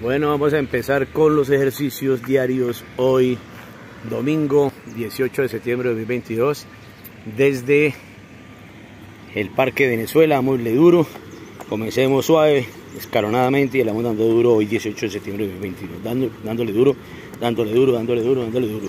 Bueno, vamos a empezar con los ejercicios diarios hoy, domingo 18 de septiembre de 2022, desde el Parque Venezuela, muy duro. Comencemos suave, escalonadamente y le vamos dando duro hoy 18 de septiembre de 2022, dándole duro, dándole duro, dándole duro, dándole duro.